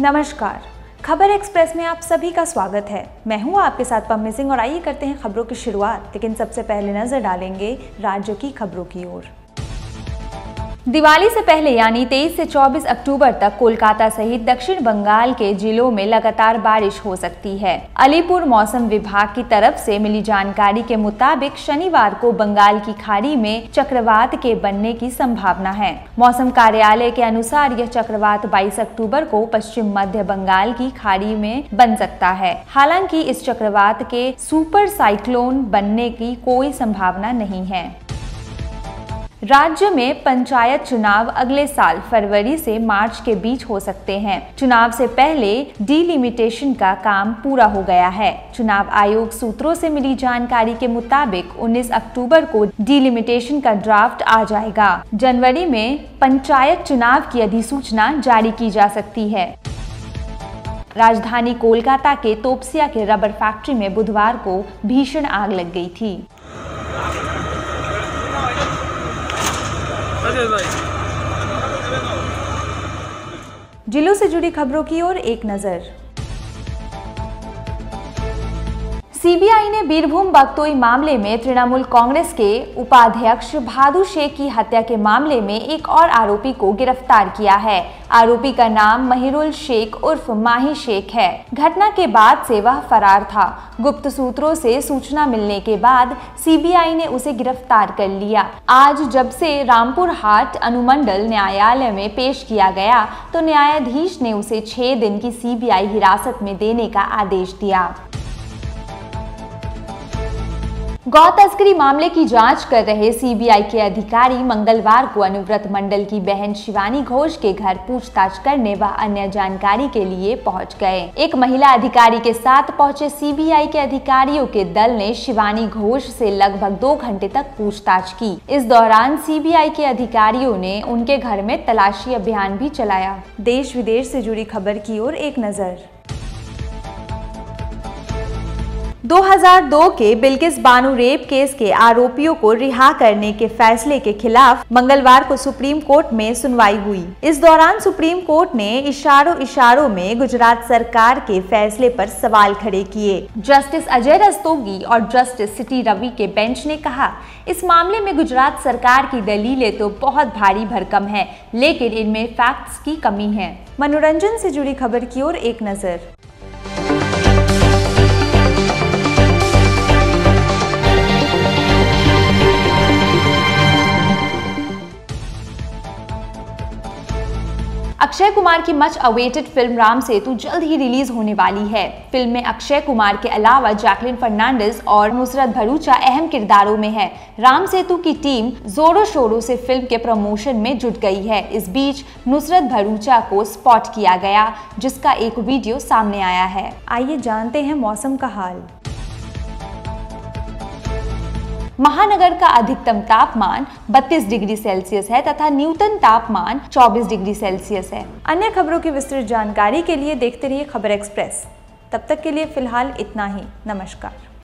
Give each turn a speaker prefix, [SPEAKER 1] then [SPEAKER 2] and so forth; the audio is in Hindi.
[SPEAKER 1] नमस्कार। खबर एक्सप्रेस में आप सभी का स्वागत है। मैं हूँ आपके साथ पम्मी सिंह और आइए करते हैं खबरों की शुरुआत। लेकिन सबसे पहले नज़र डालेंगे राज्य की खबरों की ओर। दिवाली से पहले यानी 23 से 24 अक्टूबर तक कोलकाता सहित दक्षिण बंगाल के जिलों में लगातार बारिश हो सकती है। अलीपुर मौसम विभाग की तरफ़ से मिली जानकारी के मुताबिक शनिवार को बंगाल की खाड़ी में चक्रवात के बनने की संभावना है। मौसम कार्यालय के अनुसार यह चक्रवात 22 अक्टूबर को पश्चिम मध्य बंगाल की खाड़ी में बन सकता है। हालाँकि इस चक्रवात के सुपर साइक्लोन बनने की कोई संभावना नहीं है। राज्य में पंचायत चुनाव अगले साल फरवरी से मार्च के बीच हो सकते हैं। चुनाव से पहले डीलिमिटेशन का काम पूरा हो गया है। चुनाव आयोग सूत्रों से मिली जानकारी के मुताबिक 19 अक्टूबर को डीलिमिटेशन का ड्राफ्ट आ जाएगा। जनवरी में पंचायत चुनाव की अधिसूचना जारी की जा सकती है। राजधानी कोलकाता के तोपसिया के रबर फैक्ट्री में बुधवार को भीषण आग लग गई थी। जिलों से जुड़ी खबरों की ओर एक नज़र। सीबीआई ने बीरभूम बगतोई मामले में तृणमूल कांग्रेस के उपाध्यक्ष भादु शेख की हत्या के मामले में एक और आरोपी को गिरफ़्तार किया है। आरोपी का नाम महिरुल शेख उर्फ़ माही शेख है। घटना के बाद से वह फरार था। गुप्त सूत्रों से सूचना मिलने के बाद सीबीआई ने उसे गिरफ़्तार कर लिया। आज जब से रामपुर हाट अनुमंडल न्यायालय में पेश किया गया तो न्यायाधीश ने उसे छह दिन की सीबीआई हिरासत में देने का आदेश दिया। गौ तस्करी मामले की जाँच कर रहे सीबीआई के अधिकारी मंगलवार को अनुव्रत मंडल की बहन शिवानी घोष के घर पूछताछ करने व अन्य जानकारी के लिए पहुँच गए। एक महिला अधिकारी के साथ पहुँचे सीबीआई के अधिकारियों के दल ने शिवानी घोष से लगभग दो घंटे तक पूछताछ की। इस दौरान सीबीआई के अधिकारियों ने उनके घर में तलाशी अभियान भी चलाया। देश विदेश से जुड़ी खबर की ओर एक नज़र। 2002 के बिल्किस बानू रेप केस के आरोपियों को रिहा करने के फैसले के खिलाफ मंगलवार को सुप्रीम कोर्ट में सुनवाई हुई। इस दौरान सुप्रीम कोर्ट ने इशारों इशारों में गुजरात सरकार के फैसले पर सवाल खड़े किए। जस्टिस अजय रस्तोगी और जस्टिस सिटी रवि के बेंच ने कहा, इस मामले में गुजरात सरकार की दलीलें तो बहुत भारी भरकम है, लेकिन इनमें फैक्ट्स की कमी है। मनोरंजन से जुड़ी खबर की ओर एक नज़र। अक्षय कुमार की much awaited film Ram Setu जल्द ही रिलीज़ होने वाली है। फ़िल्म में अक्षय कुमार के अलावा जैकलिन फर्नांडिस और नुसरत भरूचा अहम किरदारों में है। राम सेतु की टीम जोरों शोरों से फ़िल्म के प्रमोशन में जुट गई है। इस बीच नुसरत भरूचा को स्पॉट किया गया, जिसका एक वीडियो सामने आया है। आइए जानते हैं मौसम का हाल। महानगर का अधिकतम तापमान 32 डिग्री सेल्सियस है तथा न्यूनतम तापमान 24 डिग्री सेल्सियस है। अन्य खबरों की विस्तृत जानकारी के लिए देखते रहिए खबर एक्सप्रेस। तब तक के लिए फ़िलहाल इतना ही। नमस्कार।